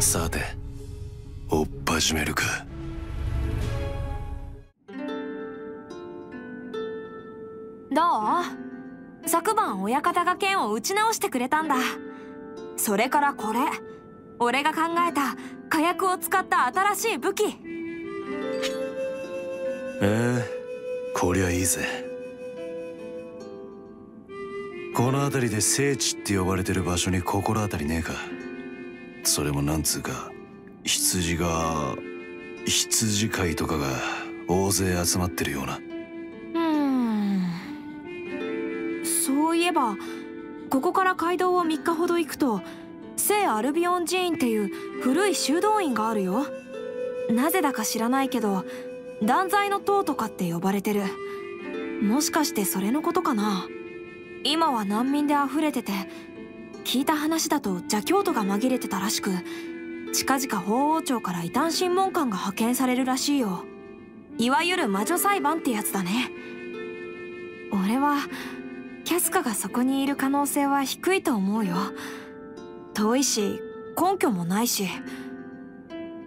さて追っ始めるか。どう？昨晩親方が剣を打ち直してくれたんだ。それからこれ俺が考えた火薬を使った新しい武器。ええこりゃいいぜ。この辺りで聖地って呼ばれてる場所に心当たりねえか？それもなんつうか羊が羊飼いとかが大勢集まってるような。うん。そういえばここから街道を3日ほど行くと聖アルビオン寺院っていう古い修道院があるよ。なぜだか知らないけど断罪の塔とかって呼ばれてる。もしかしてそれのことかな。今は難民で溢れてて聞いた話だと邪教徒が紛れてたらしく近々法王庁から異端審問官が派遣されるらしいよ。いわゆる魔女裁判ってやつだね。俺はキャスカがそこにいる可能性は低いと思うよ。遠いし根拠もないし。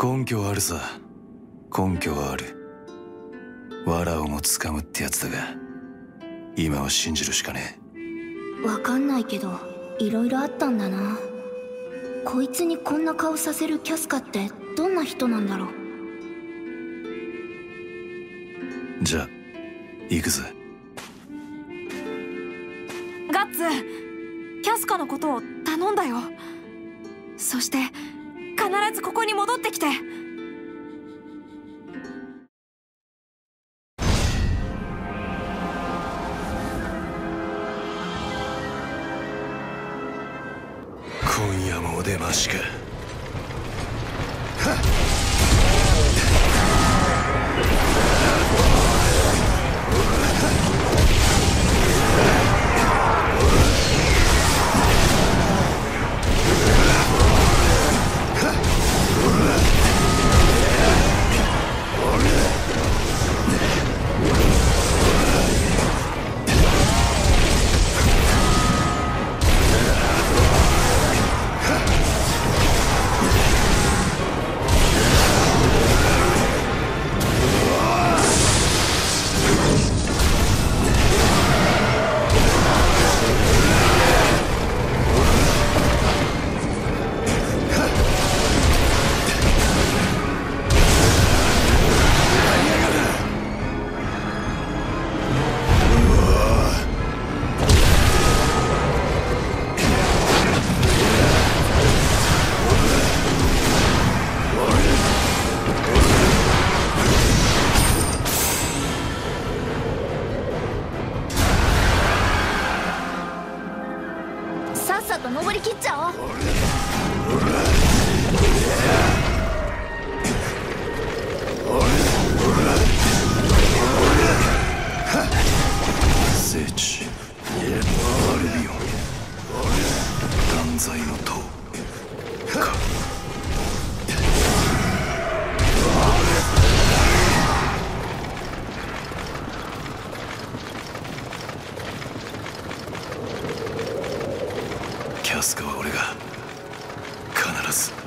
根拠はあるさ。根拠はある。藁をもつかむってやつだが今は信じるしかねわかんないけどいろいろあったんだな。こいつにこんな顔させるキャスカってどんな人なんだろう。じゃあ行くぜ。ガッツキャスカのことを頼んだよ。そして必ずここに戻ってきて切っちゃ。おう聖地アルビオン断罪の塔。か us.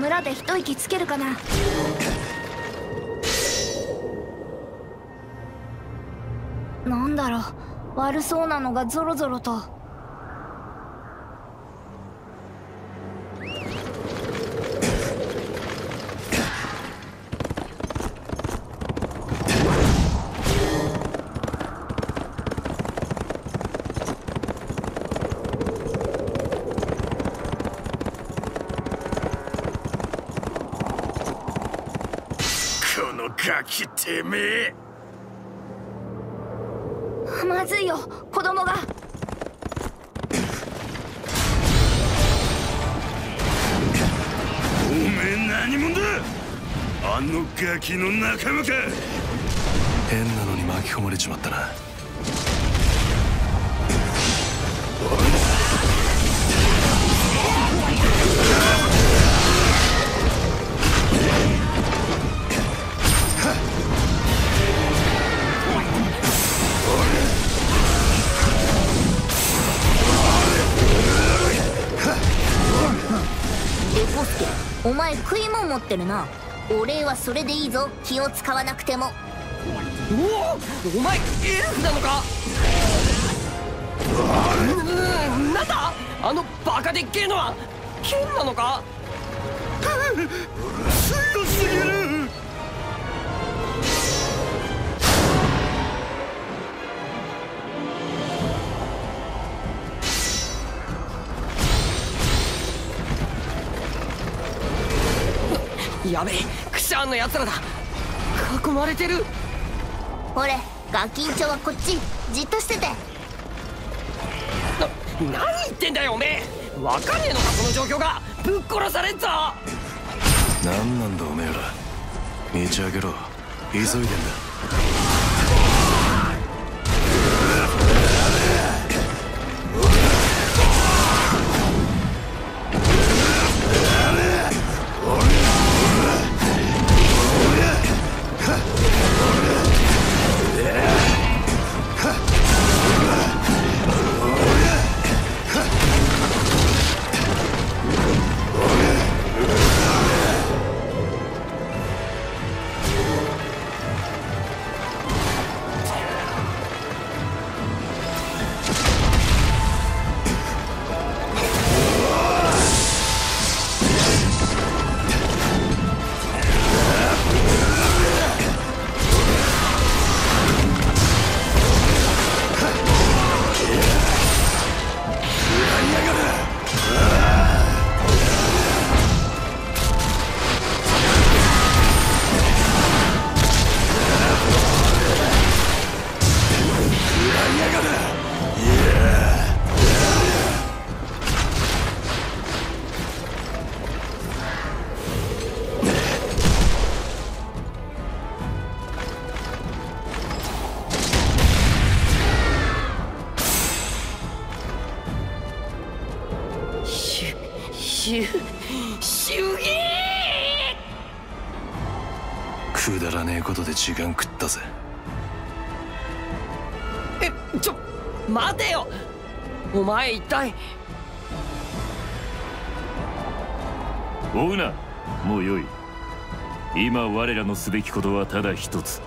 村で一息つ「けるかな。なんだろう。悪そうなのがゾロゾロとこのガキてめえ。まずいよ子供が。おめえ何者だ。あのガキの仲間か。変なのに巻き込まれちまったなるな。お礼はそれでいいぞ。気を使わなくても。おおお前エルフなのか？うんなんだ？あのバカでっけえのは剣なのか？強すぎるやべえクシャーンのやつらだ。囲まれてる。ほれガキンチョはこっちじっとしてて。な何言ってんだよおめえ。わかんねえのかこの状況が。ぶっ殺されんぞ。何なんだおめえら。道開けろ。急いでんだシュシュギーくだらねえことで時間食ったぜ。えちょ待てよ。お前一体。追うなもうよい。今我らのすべきことはただ一つ。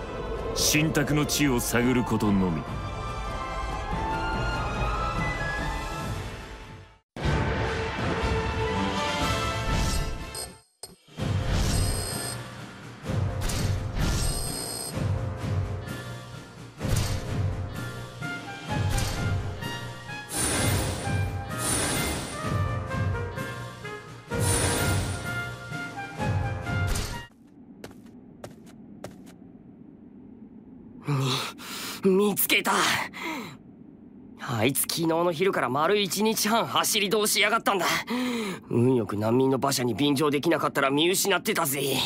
神託の地を探ることのみ見つけた。あいつ昨日の昼から丸一日半走り通しやがったんだ。運よく難民の馬車に便乗できなかったら見失ってたぜ。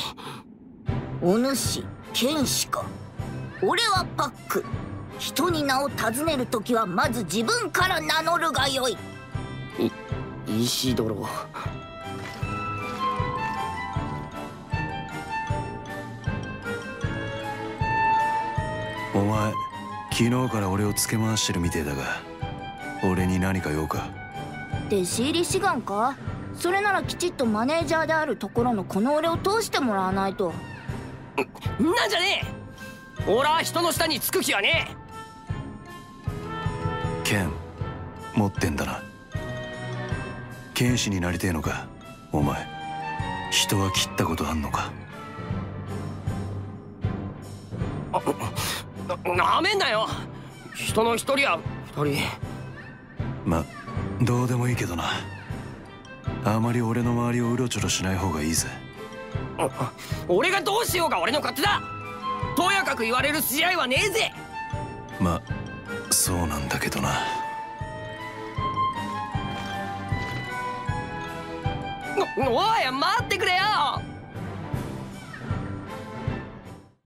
お主剣士か。俺はパック。人に名を尋ねるときはまず自分から名乗るがよい。イシドロお前昨日から俺をつけ回してるみてえだが俺に何か用か？弟子入り志願か？それならきちっとマネージャーであるところのこの俺を通してもらわないと。なんじゃねえ！俺は人の下につく気はね剣持ってんだな。剣士になりてえのか？お前人は切ったことあんのか？えななめんなよ。人の一人や二人。まどうでもいいけどな。あまり俺の周りをうろちょろしない方がいいぜ。俺がどうしようが俺の勝手だ。とやかく言われる筋合いはねえぜ。まそうなんだけどな。おおい待ってくれよ